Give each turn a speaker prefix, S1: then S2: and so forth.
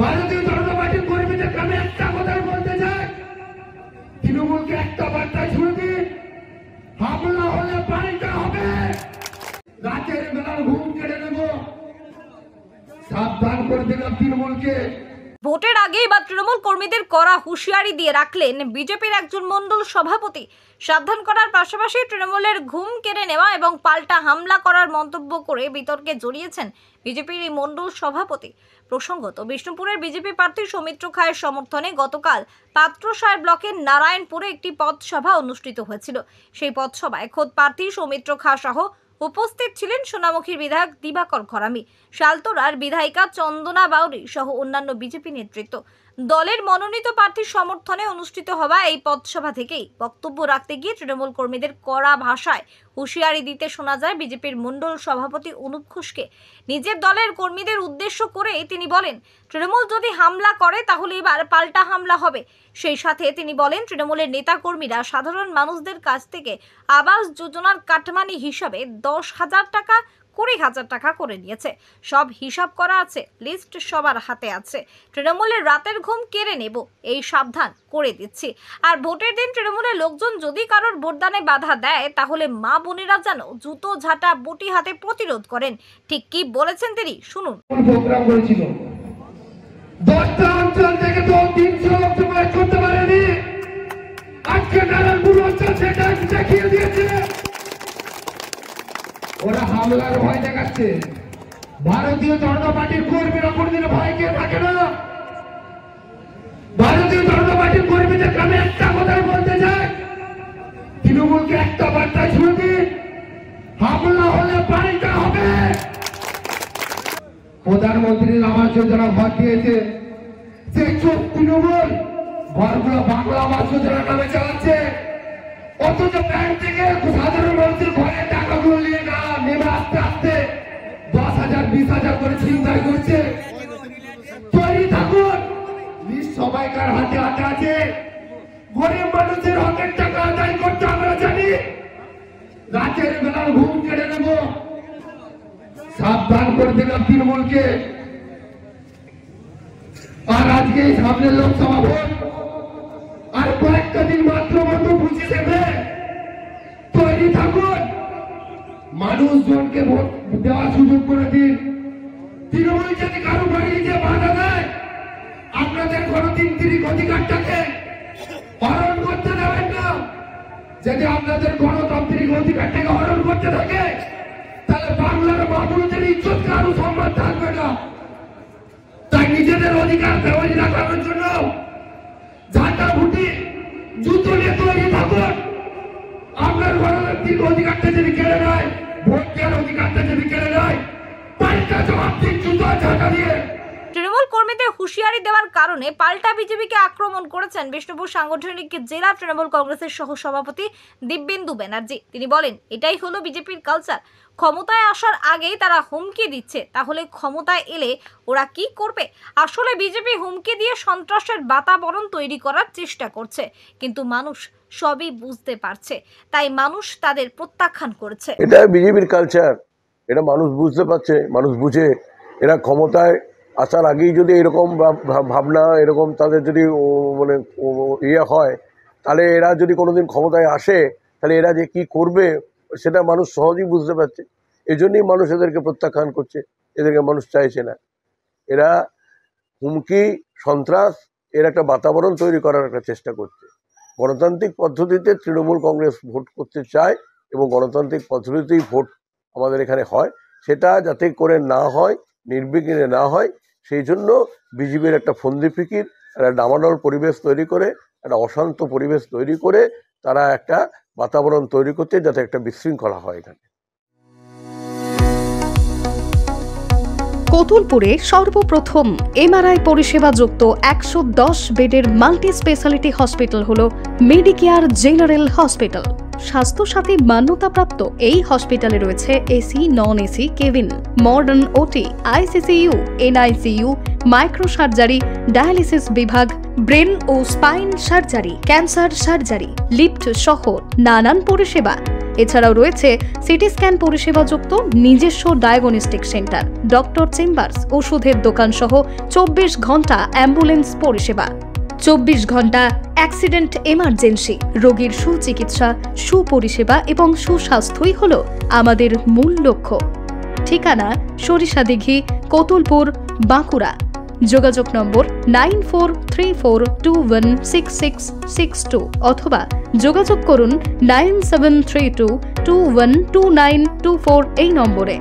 S1: ভারতীয় জনতা পার্টির কর্মীদের কানে একটা কথাই বলতে চাই। তৃণমূলকে একটা বার্তা শুনে দিন, হামলা হলে পাল্টা হবে। রাতের বেলার ঘুম কেড়ে নেব। সাবধান করে দিলাম তৃণমূলকে।
S2: ভোটের আগেই বা তৃণমূল কর্মীদের করা হুঁশিয়ারি দিয়ে রাখলেন বিজেপির একজন মণ্ডল সভাপতি। সাবধান করার পাশাপাশি তৃণমূলের ঘুম কেড়ে নেওয়া এবং পাল্টা হামলা করার মন্তব্য করে বিতর্কে জড়িয়েছেন বিজেপির এই মণ্ডল সভাপতি। প্রসঙ্গত, বিষ্ণুপুরের বিজেপি প্রার্থী সৌমিত্র খায়ের সমর্থনে গতকাল পাত্রসার ব্লকের নারায়ণপুরে একটি পথসভা অনুষ্ঠিত হয়েছিল। সেই পথসভায় খোদ প্রার্থী সৌমিত্র খা সহ উপস্থিত ছিলেন সোনামুখীর বিধায়ক দিবাকর খরামি শালতোরার বিধায়িকা চন্দনা বাউরি সহ অন্যান্য বিজেপি নেতৃত্ব। দলের মনোনীত প্রার্থীর সমর্থনে অনুষ্ঠিত হওয়া এই পথসভা থেকেই বক্তব্য রাখতে গিয়ে তৃণমূল কর্মীদের কড়া ভাষায় হুঁশিয়ারি দিতে শোনা যায় বিজেপির মণ্ডল সভাপতি অনুপ ঘোষকে। নিজের দলের কর্মীদের উদ্দেশ্য করে তিনি বলেন, তৃণমূল যদি হামলা করে তাহলে এবার পাল্টা হামলা হবে। সেই সাথে তিনি বলেন, তৃণমূলের নেতাকর্মীরা সাধারণ মানুষদের কাছ থেকে আবাস যোজনার কাটমানি হিসাবে দশ হাজার টাকা কুড়ি হাজার টাকা করে নিয়েছে। সব হিসাব করা আছে লিস্ট সবার হাতে আছে। তৃণমূলের রাতের ঘুম কেড়ে নেব, এই সাবধান করে দিচ্ছি। আর ভোটের দিন তৃণমূলের লোকজন যদি কারোর ভোটদানে বাধা দেয়, তাহলে মা বোনেরা যেন জুতো, ঝাঁটা, বটি হাতে প্রতিরোধ করেন। ঠিক কি বলেছেন তিনি? শুনুন।
S1: অঞ্চল থেকে তো তিনশো আজকে নারায়ণপুর অঞ্চল সেটা দেখিয়ে দিয়েছে ওরা হামলার ভয় দেখাচ্ছে। ভারতীয় জনতা পার্টির কর্মীরা থাকে না। ভারতীয় জনতা পার্টির কর্মীদেরকে আমি একটা কথাই বলতে চাই। তৃণমূলকে একটা বার্তা হামলা হলে পাল্টা হবে। প্রধানমন্ত্রীর আবাস যোজনা ঘর দিয়েছে। সে চোখ তৃণমূল, ঘরগুলো বাংলা আবাস যোজনা নামে চালাচ্ছে। অথচ ব্যাংক থেকে সাধারণ মানুষের ঘরে টাকাগুলো করে ছিনতাই করছে। তৈরি থাকুন সবাইকার হাতে হাতে আছে? গরিব মানুষের হকের টাকা আদায় করতে আমরা জানি। রাতের বেলার ঘুম কেড়ে নেব। সাবধান করে দিলাম তৃণমূলকে আর আজকে সামনের লোকসভা ভোট। আর কয়েকটা দিন মাত্র মাত্র বুঝে দেবে তৈরি থাকুন মানুষজনকে ভোট দেওয়ার সুযোগ করে দিন। তৃণমূল যদি কারও বাড়ি যে বাধা দেয়, আপনাদের গণতান্ত্রিক অধিকারটাকে হরণ করতে দেবেন না। যদি আপনাদের গণতান্ত্রিক অধিকারটাকে হরণ করতে থাকে, তাহলে বাংলার বাবুদের ইজ্জত কারও সম্মান থাকবে না। তাই নিজেদের অধিকার ফেরত রাখার জন্য ঝাঁটা ভুটি জুতো নিয়ে তৈরি থাকুন। আপনার গণতান্ত্রিক অধিকারটা যদি কেড়ে নেয় ভোট দেওয়ার অধিকারটা যদি কেড়ে নেয়, পাল্টা জবাব দিন।
S2: তৃণমূল কর্মীদের হুঁশিয়ারি দেওয়ার কারণে পাল্টা বিজেপিকে আক্রমণ করেছেন বিষ্ণুপুর সাংগঠনিক জেলা তৃণমূল কংগ্রেসের সহ সভাপতি দিব্যেন্দু ব্যানার্জি। তিনি বলেন এটাই হলো বিজেপির কালচার ক্ষমতায় আসার আগেই তারা হুমকি দিচ্ছে। তাহলে ক্ষমতায় এলে ওরা কি করবে? আসলে বিজেপি হুমকি দিয়ে সন্ত্রাসের বাতাবরণ তৈরি করার চেষ্টা করছে। কিন্তু মানুষ সবই বুঝতে পারছে। তাই মানুষ তাদের প্রত্যাখ্যান করেছে।
S3: এটা বিজেপির কালচার এটা মানুষ বুঝতে পারছে মানুষ বুঝে এরা ক্ষমতায় আসার আগেই যদি এরকম ভাব- ভাব- ভাবনা, এরকম তাদের যদি মানে ইয়ে হয়, তাহলে এরা যদি কোনোদিন ক্ষমতায় আসে, তাহলে এরা যে কি করবে, সেটা মানুষ সহজেই বুঝতে পারছে। এই জন্যই মানুষ এদেরকে প্রত্যাখ্যান করছে। এদেরকে মানুষ চাইছে না। এরা হুমকি, সন্ত্রাস, এর একটা বাতাবরণ তৈরি করার একটা চেষ্টা করছে। গণতান্ত্রিক পদ্ধতিতে তৃণমূল কংগ্রেস ভোট করতে চায় এবং গণতান্ত্রিক পদ্ধতিতেই ভোট আমাদের এখানে হয়, সেটা যাতে করে না হয় নির্বিঘ্নে না হয়, সেই জন্য বিজেপির একটা ফন্দি ফিকির, একটা ডামাডোল পরিবেশ তৈরি করে, একটা অশান্ত পরিবেশ তৈরি করে তারা একটা বাতাবরণ তৈরি করতে যাতে একটা বিশৃঙ্খলা হয় এখানে।
S4: কতুলপুরে সর্বপ্রথম এমআরআই পরিষেবা যুক্ত একশো দশ বেডের মাল্টি স্পেশালিটি হসপিটাল হল মেডিকেয়ার জেনারেল হসপিটাল। স্বাস্থ্যসাথী মান্যতাপ্রাপ্ত এই হসপিটালে রয়েছে AC non AC cabin modern OT ICCU NICU micro surgery dialysis বিভাগ ব্রেন ও spine surgery cancer surgery lift সহ নানান পরিষেবা। এছাড়াও রয়েছে সিটি স্ক্যান পরিষেবাযুক্ত নিজস্ব ডায়াগনস্টিক সেন্টার ডক্টর চেম্বার্স ওষুধের দোকান সহ চব্বিশ ঘণ্টা অ্যাম্বুলেন্স পরিষেবা। চব্বিশ ঘণ্টা অ্যাক্সিডেন্ট এমার্জেন্সি রোগীর সুচিকিৎসা, সুপরিষেবা এবং সুস্বাস্থ্যই হল আমাদের মূল লক্ষ্য। ঠিকানা সরিষাদিঘি কতুলপুর, বাঁকুড়া। যোগাযোগ number nine four three four two one six six six two অথবা যোগাযোগ করুন nine seven three two two one two nine two four এই নম্বরে।